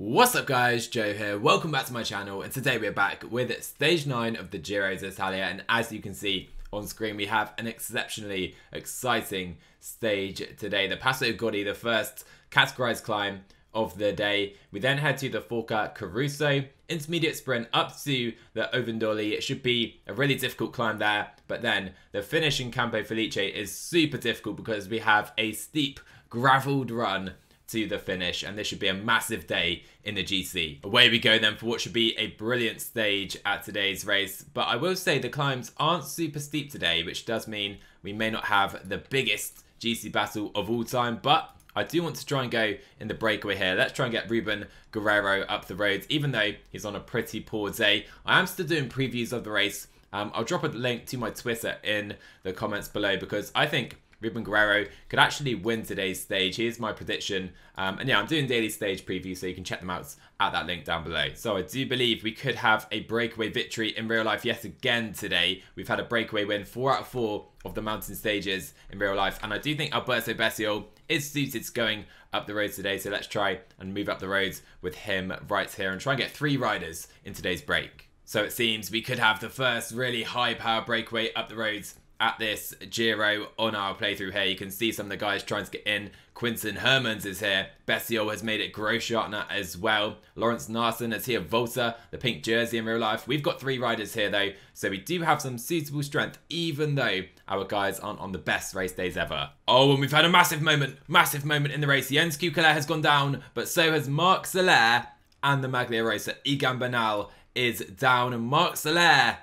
What's up guys, Joe here, welcome back to my channel and today we're back with stage 9 of the Giro d'Italia and as you can see on screen we have an exceptionally exciting stage today. The Passo Godi, the first categorized climb of the day. We then head to the Forca Caruso, intermediate sprint up to the Ovindoli. It should be a really difficult climb there, but then the finish in Campo Felice is super difficult because we have a steep gravelled run to the finish, and this should be a massive day in the GC. Away we go then for what should be a brilliant stage at today's race, but I will say the climbs aren't super steep today, which does mean we may not have the biggest GC battle of all time, but I do want to try and go in the breakaway here. Let's try and get Ruben Guerreiro up the roads, even though he's on a pretty poor day. I am still doing previews of the race. Um, I'll drop a link to my Twitter in the comments below because I think Ruben Guerreiro could actually win today's stage. Here's my prediction. Um, and yeah, I'm doing daily stage previews, so you can check them out at that link down below. So I do believe we could have a breakaway victory in real life yet again today. We've had a breakaway win, four out of four of the mountain stages in real life. And I do think Alberto Bettiol is suited to going up the roads today. So let's try and move up the roads with him right here and try and get three riders in today's break. So it seems we could have the first really high power breakaway up the roads at this Giro on our playthrough here. You can see some of the guys trying to get in. Quinten Hermans is here. Bettiol has made it Grossschartner as well. Lawrence Naesen is here. Valter, the pink jersey in real life. We've got three riders here though, so we do have some suitable strength, even though our guys aren't on the best race days ever. Oh, and we've had a massive moment, massive moment in the race. Jens Keukeleire has gone down, but so has Marc Soler and the Maglia Rosa. Egan Bernal is down, and Marc Soler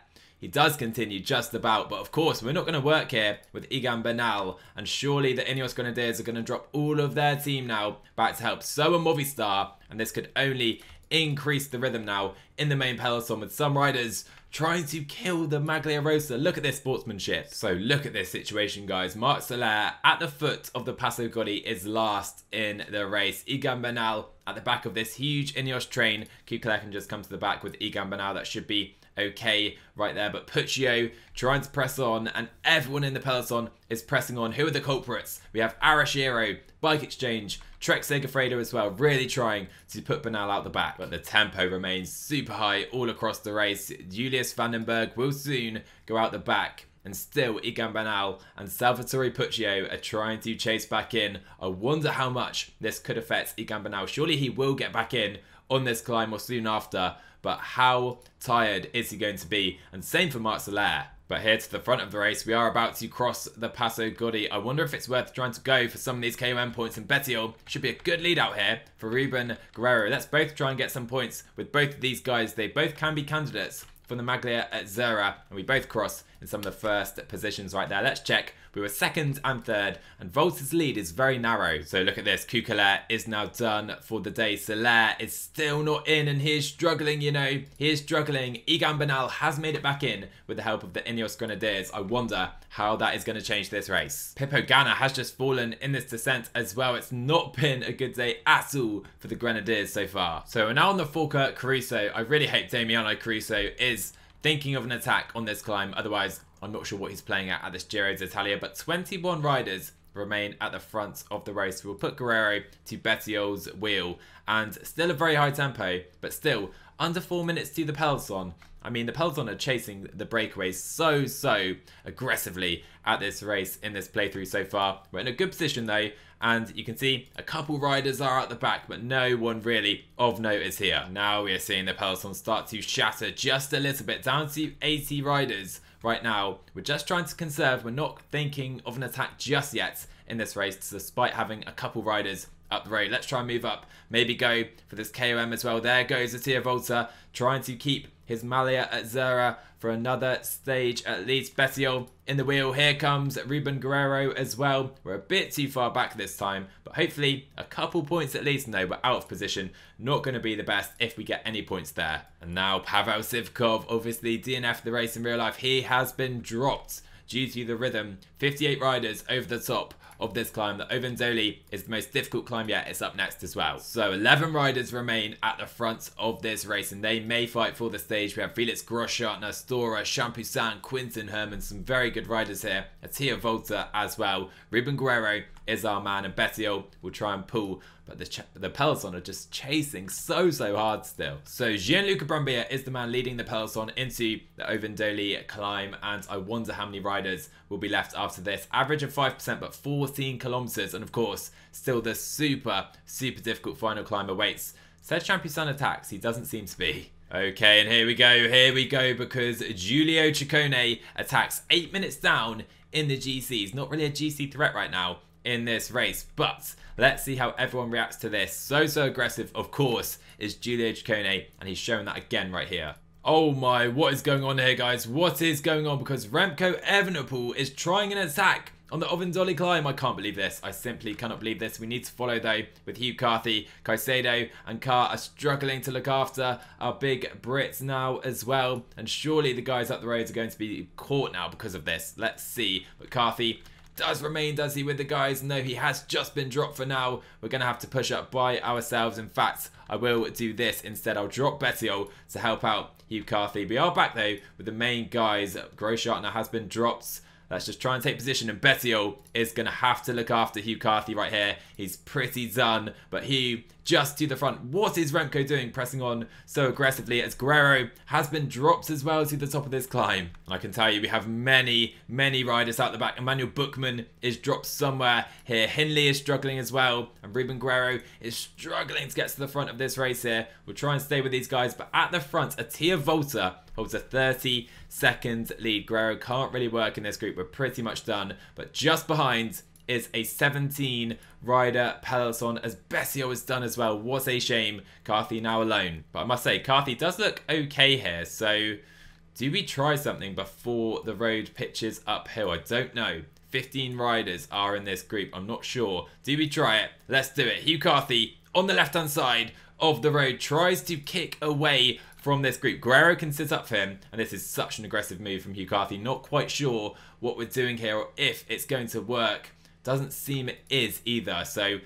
he does continue just about, but of course, we're not going to work here with Egan Bernal, and surely the Ineos Grenadiers are going to drop all of their team now back to help So a Movistar, and this could only increase the rhythm now in the main peloton with some riders trying to kill the Maglia Rosa. Look at this sportsmanship. So look at this situation, guys. Marc Soler at the foot of the Passo Godi is last in the race. Egan Bernal at the back of this huge Ineos train. Keukeleire can just come to the back with Egan Bernal. That should be okay right there. But Puccio trying to press on, and everyone in the peloton is pressing on. Who are the culprits? We have Arashiro, Bike Exchange, Trek Segafredo as well, really trying to put Bernal out the back. But the tempo remains super high all across the race. Julius van den Berg will soon go out the back. And still, Egan Bernal and Salvatore Puccio are trying to chase back in. I wonder how much this could affect Egan Bernal. Surely he will get back in on this climb or soon after but how tired is he going to be? And same for Marc Soler. But here to the front of the race, we are about to cross the Passo Godi. I wonder if it's worth trying to go for some of these KOM points. And Bettiol should be a good lead out here for Ruben Guerreiro. Let's both try and get some points with both of these guys. They both can be candidates for the Maglia Azzurra. And we both cross in some of the first positions right there. Let's check we were second and third, and Valter's lead is very narrow. So look at this. Keukeleire is now done for the day. Soler is still not in, and he is struggling, you know. He is struggling. Egan Bernal has made it back in with the help of the Ineos Grenadiers. I wonder how that is going to change this race. Pippo Ganna has just fallen in this descent as well. It's not been a good day at all for the Grenadiers so far. So we're now on the Forca Caruso. I really hope Damiano Caruso is thinking of an attack on this climb. Otherwise, I'm not sure what he's playing at at this Giro d'Italia, but 21 riders remain at the front of the race. We'll put Guerreiro to Bettiol's wheel and still a very high tempo, but still under four minutes to the peloton. I mean, the peloton are chasing the breakaways so, so aggressively at this race in this playthrough so far. We're in a good position though, and you can see a couple riders are at the back, but no one really of note is here. Now we are seeing the peloton start to shatter just a little bit, down to 80 riders right now. We're just trying to conserve. We're not thinking of an attack just yet in this race, despite having a couple riders up the road. Let's try and move up. Maybe go for this KOM as well. There goes Attila Valter trying to keep his Maglia at Azzurra for another stage at least. Bettiol in the wheel. Here comes Ruben Guerreiro as well. We're a bit too far back this time, but hopefully a couple points at least. No, we're out of position. Not going to be the best if we get any points there. And now Pavel Sivakov, obviously DNF the race in real life. He has been dropped due to the rhythm. 58 riders over the top of this climb. The Ovindoli is the most difficult climb yet. It's up next as well. So 11 riders remain at the front of this race and they may fight for the stage. We have Felix Grossschartner, Storer, Champoussin, Quinten Herman, some very good riders here. Attila Valter as well. Ruben Guerreiro is our man, and Bettiol will try and pull, but the, the Peloton are just chasing so, so hard still. So Gianluca Brambilla is the man leading the Peloton into the Ovindoli climb, and I wonder how many riders will be left after this. Average of 5%, but 14 kilometers, and of course, still the super, super difficult final climb awaits. Said Champion attacks, he doesn't seem to be. Okay, and here we go, here we go, because Giulio Ciccone attacks 8 minutes down in the GC. He's not really a GC threat right now in this race, but let's see how everyone reacts to this. So, so aggressive, of course, is Giulio Ciccone, and he's showing that again right here. Oh my, what is going on here, guys? What is going on? Because Remco Evenepoel is trying an attack on the Ovindoli climb. I can't believe this. I simply cannot believe this. We need to follow, though, with Hugh Carthy. Caicedo and Carr are struggling to look after our big Brits now as well. And surely the guys up the road are going to be caught now because of this. Let's see. But Carthy does remain, does he, with the guys? No, he has just been dropped for now. We're going to have to push up by ourselves. In fact, I will do this instead. I'll drop Bettiol to help out Hugh Carthy. We are back, though, with the main guys. Grossschartner has been dropped. Let's just try and take position. And Bettiol is going to have to look after Hugh Carthy right here. He's pretty done. But Hugh just to the front. What is Remco doing pressing on so aggressively as Guerreiro has been dropped as well to the top of this climb? I can tell you we have many, many riders out the back. Emmanuel Buchmann is dropped somewhere here. Hindley is struggling as well. And Ruben Guerreiro is struggling to get to the front of this race here. We'll try and stay with these guys. But at the front, Attila Valter holds a 30 second lead. Guerreiro can't really work in this group. We're pretty much done. But just behind is a 17 rider peloton as Bettiol has done as well. What a shame. Carthy now alone. But I must say, Carthy does look okay here. So do we try something before the road pitches uphill? I don't know. 15 riders are in this group. I'm not sure. Do we try it? Let's do it. Hugh Carthy on the left-hand side of the road tries to kick away from this group. Guerreiro can sit up for him, and this is such an aggressive move from Hugh Carthy. Not quite sure what we're doing here or if it's going to work. Doesn't seem it is either, so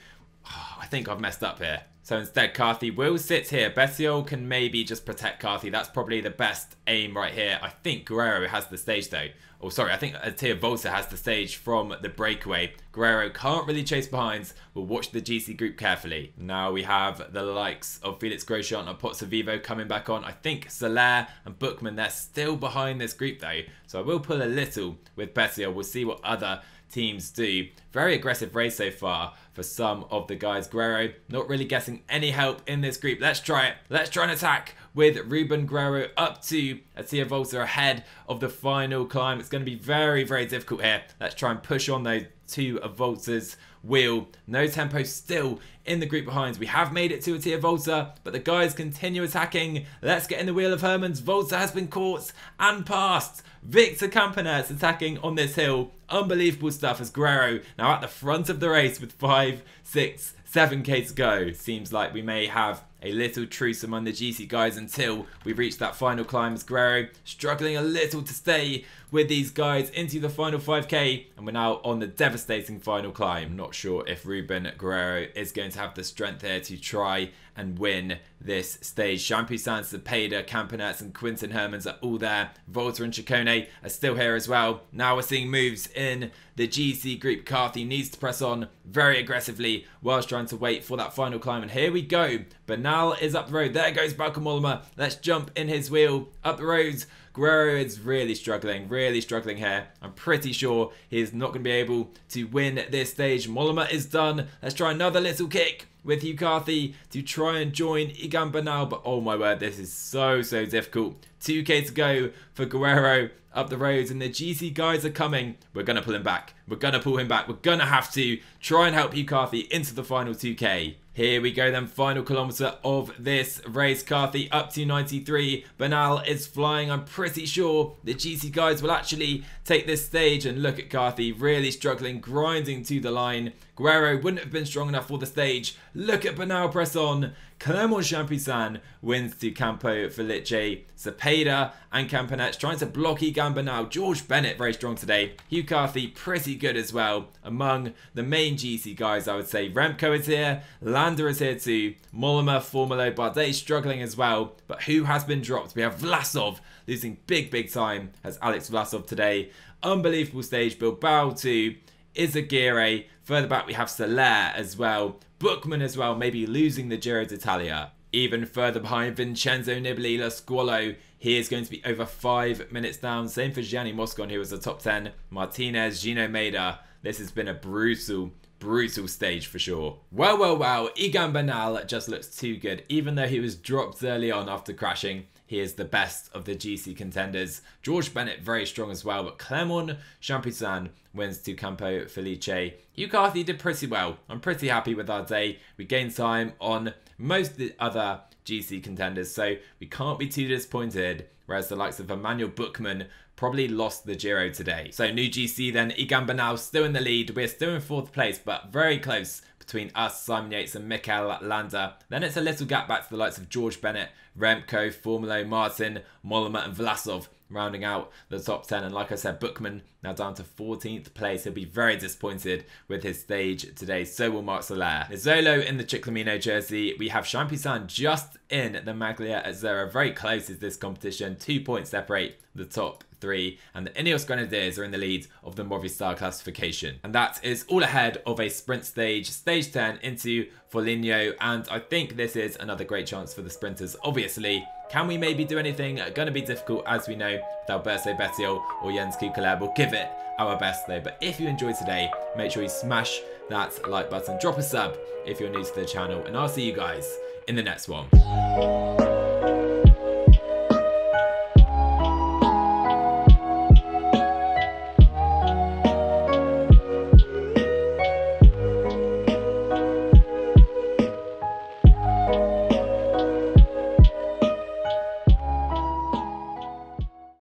oh, I think I've messed up here. So instead, Carthy will sit here. Bettiol can maybe just protect Carthy. That's probably the best aim right here. I think Guerreiro has the stage though. Oh, sorry, I think Attila Valter has the stage from the breakaway. Guerreiro can't really chase behind. We'll watch the GC group carefully. Now we have the likes of Felix Grossschartner and Pozzovivo coming back on. I think Soler and Buchmann, they're still behind this group though. So I will pull a little with Bettiol. We'll see what other teams do. Very aggressive race so far for some of the guys. Guerreiro not really getting any help in this group. Let's try it. Let's try an attack with Ruben Guerreiro up to Attila Valter ahead of the final climb. It's going to be very, very difficult here. Let's try and push on those two Valter's wheel. No tempo still in the group behind. We have made it to Attila Valter, but the guys continue attacking. Let's get in the wheel of Hermans. Valter has been caught and passed. Victor Campenaerts attacking on this hill. Unbelievable stuff as Guerreiro now at the front of the race with five, six, 7k to go. Seems like we may have a little truce among the GC guys until we reach that final climb as Guerreiro struggling a little to stay with these guys into the final 5k and we're now on the devastating final climb. Not sure if Ruben Guerreiro is going to have the strength here to try and win this stage. Champoussin, Cepeda, Campenaerts and Quinten Hermans are all there. Valter and Ciccone are still here as well. Now we're seeing moves in the GC group. Carthy needs to press on very aggressively whilst trying to wait for that final climb. And here we go. Bernal is up the road. There goes Bauke Mollema. Let's jump in his wheel up the roads. Guerreiro is really struggling, really struggling here. I'm pretty sure he's not going to be able to win this stage. Mollema is done. Let's try another little kick with Carthy to try and join Egan Bernal. But oh my word, this is so, so difficult. 2k to go for Guerreiro up the roads and the GC guys are coming. We're going to pull him back. We're going to pull him back. We're going to have to try and help Hugh Carthy into the final 2k. Here we go then, final kilometre of this race. Carthy up to 93. Bernal is flying. I'm pretty sure the GC guys will actually take this stage. And look at Carthy really struggling, grinding to the line. Guerreiro wouldn't have been strong enough for the stage. Look at Bernal press on. Clement Champoussin wins to Campo Felice. Cepeda and Campenaerts trying to block Egan Bernal. George Bennett very strong today. Hugh Carthy pretty good as well. Among the main GC guys, I would say. Remco is here. Landa is here too. Mollema, Formolo, Bardet struggling as well. But who has been dropped? We have Vlasov losing big, big time as Alex Vlasov today. Unbelievable stage. Bilbao to Izagirre. Further back, we have Soler as well. Buchmann as well, maybe losing the Giro d'Italia. Even further behind, Vincenzo Nibali, La Squalo. He is going to be over five minutes down. Same for Gianni Moscon, who was the top 10. Martinez, Gino Mader. This has been a brutal, brutal stage for sure. Well, well, well, Egan Bernal just looks too good. Even though he was dropped early on after crashing, he is the best of the GC contenders. George Bennett very strong as well, but Clement Champoussin wins to Campo Felice. Hugh Carthy did pretty well. I'm pretty happy with our day. We gained time on most of the other GC contenders, so we can't be too disappointed. Whereas the likes of Emmanuel Buchmann probably lost the Giro today. So new GC then, Egan Bernal still in the lead. We're still in fourth place, but very close between us, Simon Yates and Mikel Landa. Then it's a little gap back to the likes of George Bennett, Remco, Formolo, Martin, Mollema and Vlasov rounding out the top 10. And like I said, Buchmann now down to 14th place. He'll be very disappointed with his stage today. So will Marc Soler. Nizzolo in the Ciclamino jersey. We have Champoussin just in the Maglia Azzurra. Very close is this competition. Two points separate the top three, and the Ineos Grenadiers are in the lead of the Movistar classification. And that is all ahead of a sprint stage, stage 10 into Foligno, and I think this is another great chance for the sprinters, obviously. Can we maybe do anything? Going to be difficult, as we know, with Alberto Bettiol or Jens Keukeleire. We'll give it our best, though. But if you enjoyed today, make sure you smash that like button. Drop a sub if you're new to the channel, and I'll see you guys in the next one.